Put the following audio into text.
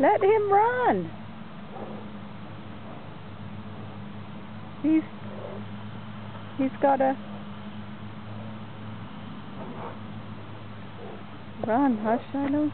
Let him run. He's he's got a run, hush, Shiloh.